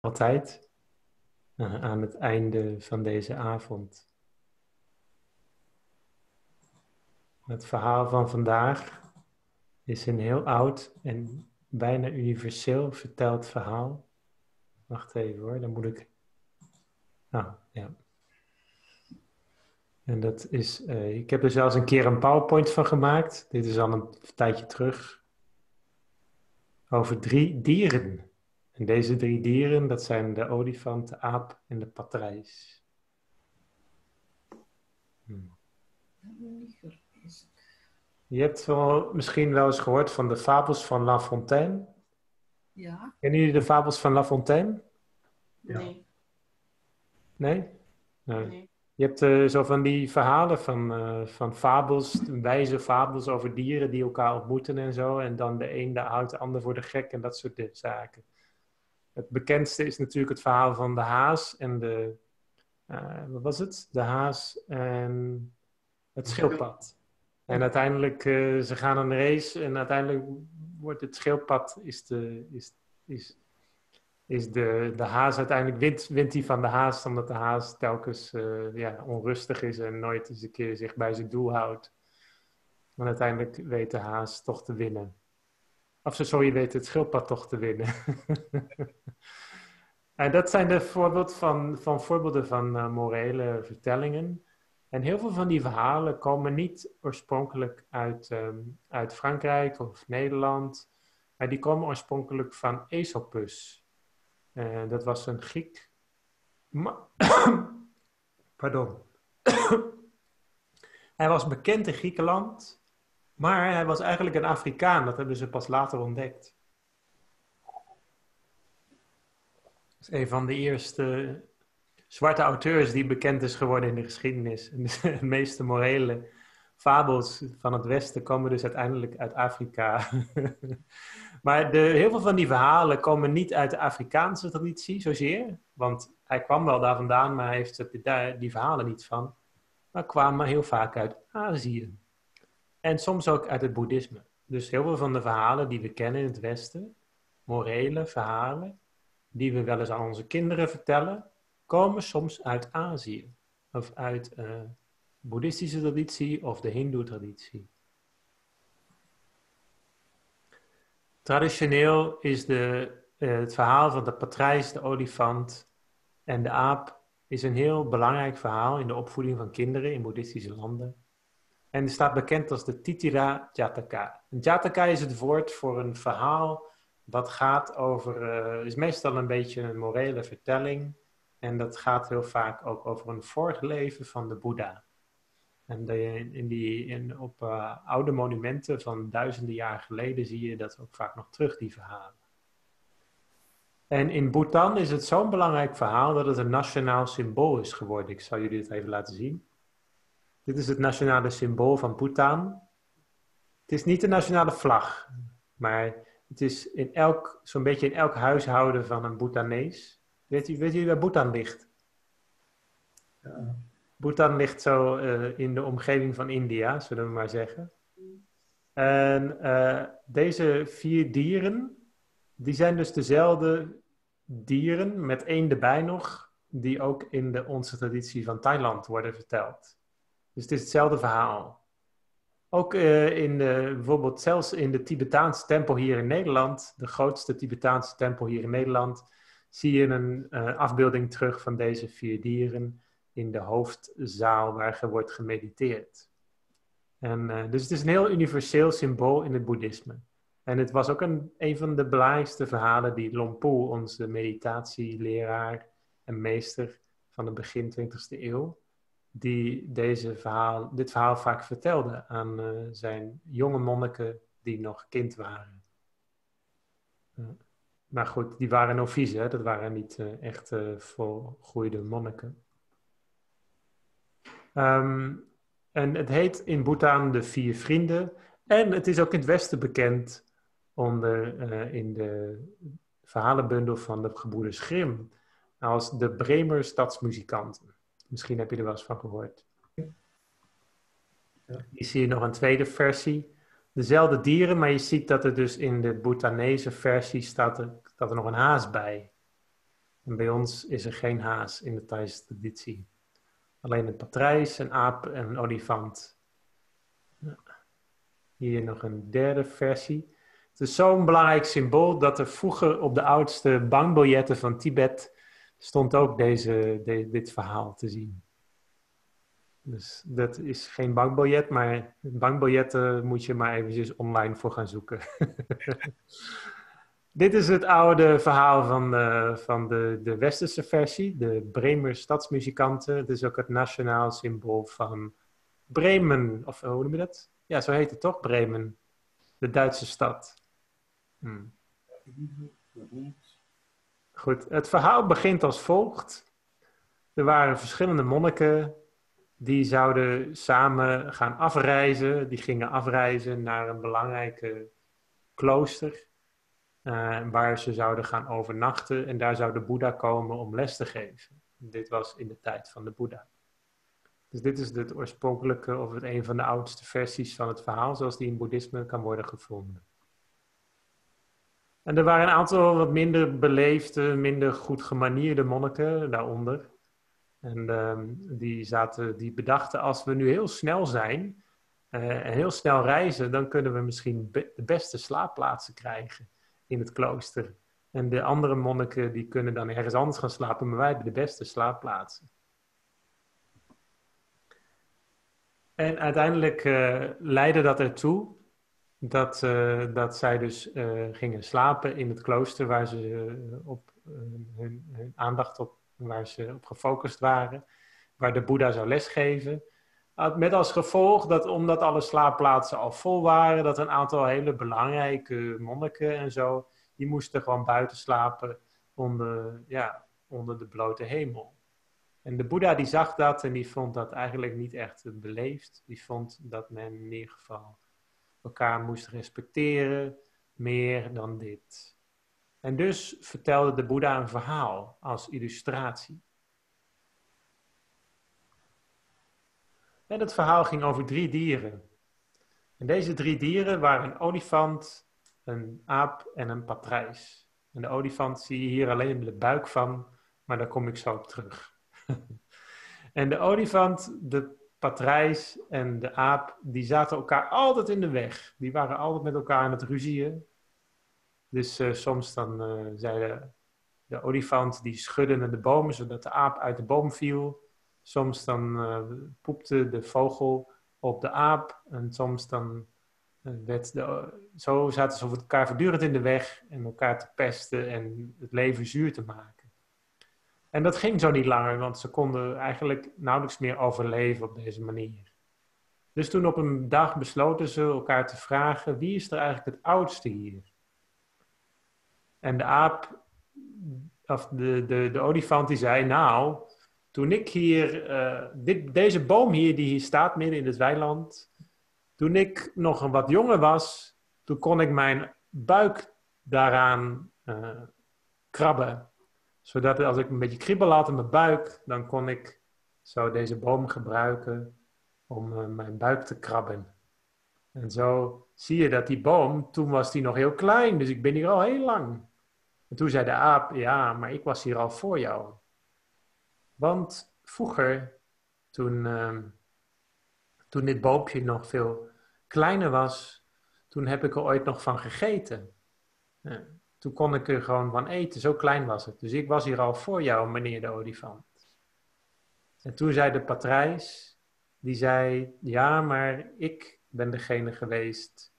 altijd uh, aan het einde van deze avond. Het verhaal van vandaag is een heel oud en bijna universeel verteld verhaal. Wacht even hoor, dan moet ik. Ah, ja. En dat is, uh, ik heb er zelfs een keer een PowerPoint van gemaakt. Dit is al een tijdje terug. Over drie dieren. En deze drie dieren, dat zijn de olifant, de aap en de patrijs. Hmm. Je hebt wel, misschien wel eens gehoord van de fabels van La Fontaine. Ja. Kennen jullie de fabels van La Fontaine? Nee. Nee? Nee. nee. Je hebt uh, zo van die verhalen van, uh, van fabels, wijze fabels over dieren die elkaar ontmoeten en zo. En dan de een de houdt de ander voor de gek en dat soort zaken. Het bekendste is natuurlijk het verhaal van de haas en de... Uh, wat was het? De haas en het schildpad. En uiteindelijk, uh, ze gaan een race en uiteindelijk wordt het schildpad, is, de, is, is, is de, de haas uiteindelijk, wint, wint hij van de haas, omdat de haas telkens uh, ja, onrustig is en nooit eens een keer zich bij zijn doel houdt. En uiteindelijk weet de haas toch te winnen. Of sorry, weet het schildpad toch te winnen. en dat zijn de voorbeeld van, van voorbeelden van uh, morele vertellingen. En heel veel van die verhalen komen niet oorspronkelijk uit, um, uit Frankrijk of Nederland, maar die komen oorspronkelijk van Aesopus. Uh, dat was een Griek. Pardon. hij was bekend in Griekenland, maar hij was eigenlijk een Afrikaan. Dat hebben ze pas later ontdekt. Dat is een van de eerste zwarte auteurs die bekend is geworden in de geschiedenis. En de meeste morele fabels van het Westen komen dus uiteindelijk uit Afrika. maar de, heel veel van die verhalen komen niet uit de Afrikaanse traditie zozeer. Want hij kwam wel daar vandaan, maar hij heeft die verhalen niet van. Maar kwamen heel vaak uit Azië. En soms ook uit het boeddhisme. Dus heel veel van de verhalen die we kennen in het Westen, morele verhalen, die we wel eens aan onze kinderen vertellen, komen soms uit Azië. Of uit uh, boeddhistische traditie of de hindoe-traditie. Traditioneel is de, uh, het verhaal van de patrijs, de olifant en de aap is een heel belangrijk verhaal in de opvoeding van kinderen in boeddhistische landen. En staat bekend als de Titira Jataka. Een Jataka is het woord voor een verhaal dat gaat over, uh, is meestal een beetje een morele vertelling en dat gaat heel vaak ook over een vorig leven van de Boeddha. En de, in die, in, op uh, oude monumenten van duizenden jaar geleden zie je dat ook vaak nog terug, die verhalen. En in Bhutan is het zo'n belangrijk verhaal dat het een nationaal symbool is geworden. Ik zal jullie het even laten zien. Dit is het nationale symbool van Bhutan. Het is niet de nationale vlag, maar het is in elk, zo'n beetje in elk huishouden van een Bhutanees Weet u, weet u waar Bhutan ligt? Ja. Bhutan ligt zo uh, in de omgeving van India, zullen we maar zeggen. En uh, deze vier dieren, die zijn dus dezelfde dieren, met één erbij nog, die ook in de onze traditie van Thailand worden verteld. Dus het is hetzelfde verhaal. Ook uh, in de, bijvoorbeeld zelfs in de Tibetaanse tempel hier in Nederland, de grootste Tibetaanse tempel hier in Nederland, zie je een uh, afbeelding terug van deze vier dieren in de hoofdzaal waar er wordt gemediteerd. En, uh, dus het is een heel universeel symbool in het boeddhisme. En het was ook een, een van de belangrijkste verhalen die Lompo, onze meditatieleraar en meester van de begin 20e eeuw, die deze verhaal, dit verhaal vaak vertelde aan uh, zijn jonge monniken die nog kind waren. Maar goed, die waren novice, dat waren niet uh, echt uh, volgroeide monniken. Um, en het heet in Bhutan de Vier Vrienden. En het is ook in het Westen bekend onder, in de verhalenbundel van de gebroeders Grimm als de Bremer stadsmuzikanten. Misschien heb je er wel eens van gehoord. Hier zie je nog een tweede versie dezelfde dieren, maar je ziet dat er dus in de Bhutanese versie staat er, staat er nog een haas bij. En bij ons is er geen haas in de Thaise traditie. Alleen een patrijs, een aap en een olifant. Hier nog een derde versie. Het is zo'n belangrijk symbool dat er vroeger op de oudste bankbiljetten van Tibet stond ook deze, dit verhaal te zien. Dus dat is geen bankbiljet, maar bankbiljetten moet je maar eventjes online voor gaan zoeken. Dit is het oude verhaal van, de, van de, de westerse versie, de Bremer stadsmuzikanten. Het is ook het nationaal symbool van Bremen, of hoe noem je dat? Ja, zo heet het toch, Bremen, de Duitse stad. Hmm. Goed, het verhaal begint als volgt. Er waren verschillende monniken die zouden samen gaan afreizen. Die gingen afreizen naar een belangrijke klooster. Uh, waar ze zouden gaan overnachten. En daar zou de Boeddha komen om les te geven. Dit was in de tijd van de Boeddha. Dus dit is het oorspronkelijke, of het een van de oudste versies van het verhaal, zoals die in boeddhisme kan worden gevonden. En er waren een aantal wat minder beleefde, minder goed gemanierde monniken daaronder. En uh, die, zaten, die bedachten, als we nu heel snel zijn uh, en heel snel reizen, dan kunnen we misschien de beste slaapplaatsen krijgen in het klooster. En de andere monniken die kunnen dan ergens anders gaan slapen, maar wij hebben de beste slaapplaatsen. En uiteindelijk uh, leidde dat ertoe dat, uh, dat zij dus uh, gingen slapen in het klooster waar ze op hun, hun, aandacht op, waar ze op gefocust waren, waar de Boeddha zou lesgeven. Met als gevolg dat omdat alle slaapplaatsen al vol waren, dat een aantal hele belangrijke monniken en zo, die moesten gewoon buiten slapen onder, ja, onder de blote hemel. En de Boeddha die zag dat en die vond dat eigenlijk niet echt beleefd. Die vond dat men in ieder geval elkaar moest respecteren, meer dan dit. En dus vertelde de Boeddha een verhaal als illustratie. En het verhaal ging over drie dieren. En deze drie dieren waren een olifant, een aap en een patrijs. En de olifant zie je hier alleen de buik van, maar daar kom ik zo op terug. en de olifant, de patrijs en de aap, die zaten elkaar altijd in de weg. Die waren altijd met elkaar aan het ruzieën. Dus uh, soms dan uh, zei de, de, olifant, die schudde naar de boom, zodat de aap uit de boom viel. Soms dan uh, poepte de vogel op de aap. En soms dan werd de, zo zaten ze elkaar voortdurend in de weg en elkaar te pesten en het leven zuur te maken. En dat ging zo niet langer, want ze konden eigenlijk nauwelijks meer overleven op deze manier. Dus toen op een dag besloten ze elkaar te vragen: wie is er eigenlijk het oudste hier? En de aap, of de, de, de olifant, die zei: Nou, toen ik hier, uh, dit, deze boom hier, die hier staat midden in het weiland, toen ik nog een wat jonger was, toen kon ik mijn buik daaraan uh, krabben zodat als ik een beetje kriebel had in mijn buik, dan kon ik zo deze boom gebruiken om uh, mijn buik te krabben. En zo zie je dat die boom, toen was die nog heel klein, dus ik ben hier al heel lang. En toen zei de aap, ja, maar ik was hier al voor jou. Want vroeger, toen, uh, toen dit boompje nog veel kleiner was, toen heb ik er ooit nog van gegeten. Ja. Toen kon ik er gewoon van eten, zo klein was het. Dus ik was hier al voor jou, meneer de olifant. En toen zei de patrijs, die zei, ja, maar ik ben degene geweest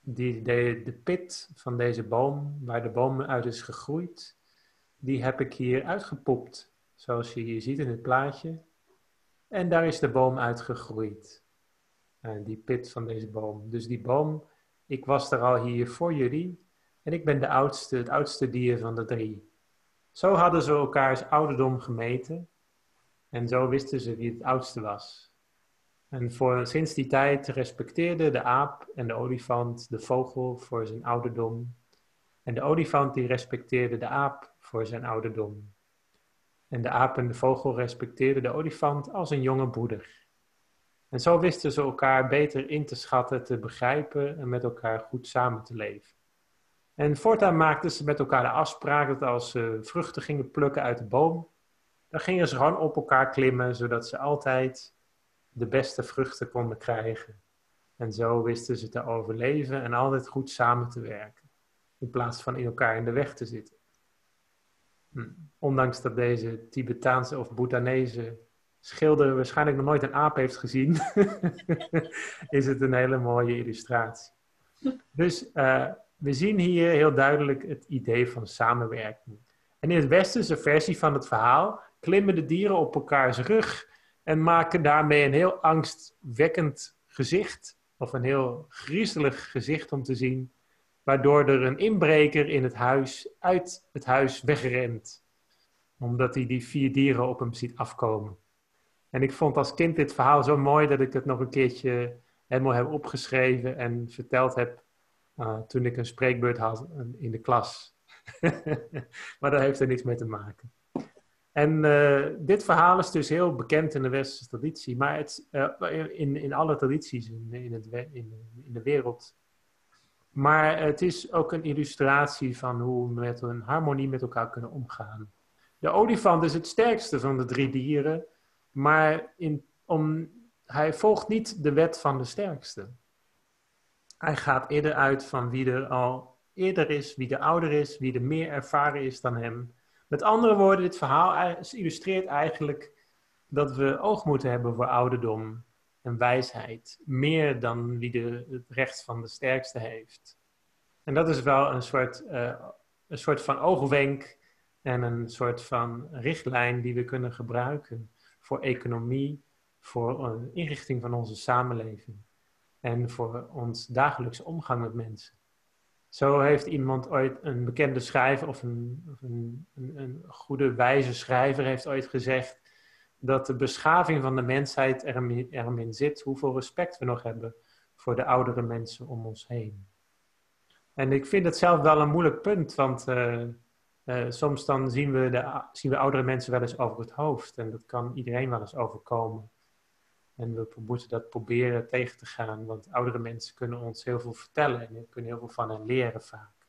die de, pit van deze boom, waar de boom uit is gegroeid, die heb ik hier uitgepoept, zoals je hier ziet in het plaatje. En daar is de boom uitgegroeid, uh, die pit van deze boom. Dus die boom, ik was er al hier voor jullie, en ik ben de oudste, het oudste dier van de drie. Zo hadden ze elkaars ouderdom gemeten en zo wisten ze wie het oudste was. En voor, sinds die tijd respecteerden de aap en de olifant de vogel voor zijn ouderdom. En de olifant die respecteerde de aap voor zijn ouderdom. En de aap en de vogel respecteerden de olifant als een jonge broeder. En zo wisten ze elkaar beter in te schatten, te begrijpen en met elkaar goed samen te leven. En voortaan maakten ze met elkaar de afspraak dat als ze vruchten gingen plukken uit de boom, dan gingen ze gewoon op elkaar klimmen, zodat ze altijd de beste vruchten konden krijgen. En zo wisten ze te overleven en altijd goed samen te werken, in plaats van in elkaar in de weg te zitten. Hm. Ondanks dat deze Tibetaanse of Bhutanese schilder waarschijnlijk nog nooit een aap heeft gezien, is het een hele mooie illustratie. Dus uh, we zien hier heel duidelijk het idee van samenwerking. En in het westerse versie van het verhaal klimmen de dieren op elkaars rug en maken daarmee een heel angstwekkend gezicht, of een heel griezelig gezicht om te zien, waardoor er een inbreker in het huis uit het huis wegrent, omdat hij die vier dieren op hem ziet afkomen. En ik vond als kind dit verhaal zo mooi dat ik het nog een keertje helemaal heb opgeschreven en verteld heb uh, toen ik een spreekbeurt had in de klas. maar dat heeft er niks mee te maken. En uh, dit verhaal is dus heel bekend in de westerse traditie, maar het, uh, in, in alle tradities in, in, het, in, in, de wereld. Maar het is ook een illustratie van hoe we met een harmonie met elkaar kunnen omgaan. De olifant is het sterkste van de drie dieren, maar in, om, hij volgt niet de wet van de sterkste. Hij gaat eerder uit van wie er al eerder is, wie er ouder is, wie er meer ervaren is dan hem. Met andere woorden, dit verhaal illustreert eigenlijk dat we oog moeten hebben voor ouderdom en wijsheid. Meer dan wie de, het recht van de sterkste heeft. En dat is wel een soort, uh, een soort van oogwenk en een soort van richtlijn die we kunnen gebruiken voor economie, voor een inrichting van onze samenleving en voor ons dagelijkse omgang met mensen. Zo heeft iemand ooit, een bekende schrijver of een, een, een, goede wijze schrijver heeft ooit gezegd dat de beschaving van de mensheid erin, zit hoeveel respect we nog hebben voor de oudere mensen om ons heen. En ik vind het zelf wel een moeilijk punt, want uh, uh, soms dan zien we, de, zien we oudere mensen wel eens over het hoofd. En dat kan iedereen wel eens overkomen. En we moeten dat proberen tegen te gaan, want oudere mensen kunnen ons heel veel vertellen en we kunnen heel veel van hen leren vaak.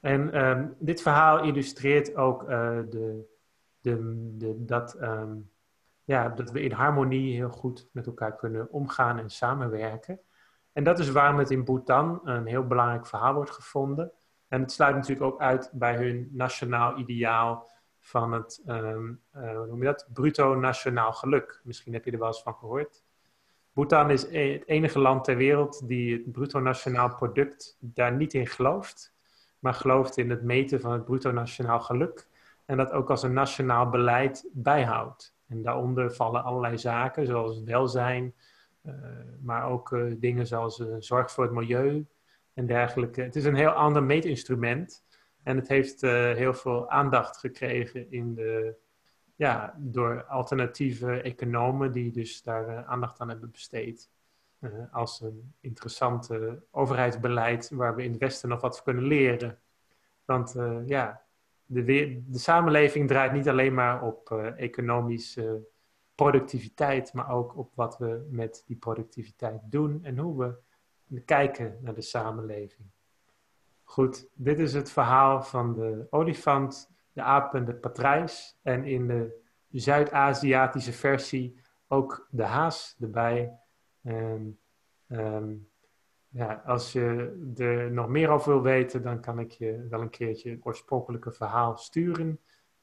En um, dit verhaal illustreert ook uh, de, de, de, dat, um, ja, dat we in harmonie heel goed met elkaar kunnen omgaan en samenwerken. En dat is waarom het in Bhutan een heel belangrijk verhaal wordt gevonden. En het sluit natuurlijk ook uit bij hun nationaal ideaal van het, uh, hoe noem je dat, bruto nationaal geluk. Misschien heb je er wel eens van gehoord. Bhutan is e-, het enige land ter wereld die het bruto nationaal product daar niet in gelooft, maar gelooft in het meten van het bruto nationaal geluk en dat ook als een nationaal beleid bijhoudt. En daaronder vallen allerlei zaken zoals welzijn, uh, maar ook uh, dingen zoals zorg voor het milieu en dergelijke. Het is een heel ander meetinstrument en het heeft uh, heel veel aandacht gekregen in de, ja, door alternatieve economen die dus daar uh, aandacht aan hebben besteed. Uh, als een interessante overheidsbeleid waar we in het Westen nog wat van kunnen leren. Want ja, de, de samenleving draait niet alleen maar op economische productiviteit, maar ook op wat we met die productiviteit doen en hoe we kijken naar de samenleving. Goed, dit is het verhaal van de olifant, de aap en de patrijs. En in de Zuid-Aziatische versie ook de haas erbij. En, um, ja, als je er nog meer over wil weten, dan kan ik je wel een keertje het oorspronkelijke verhaal sturen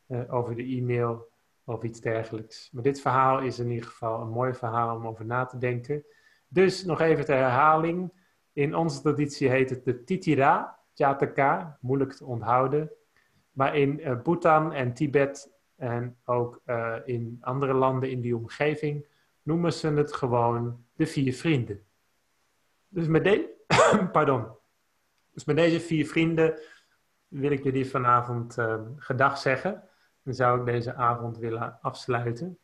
uh, over de e-mail of iets dergelijks. Maar dit verhaal is in ieder geval een mooi verhaal om over na te denken. Dus nog even ter herhaling. In onze traditie heet het de Titira, Jataka, moeilijk te onthouden. Maar in uh, Bhutan en Tibet en ook uh, in andere landen in die omgeving noemen ze het gewoon de vier vrienden. Dus met, Pardon. Dus met deze vier vrienden wil ik jullie vanavond uh, gedag zeggen. Dan zou ik deze avond willen afsluiten.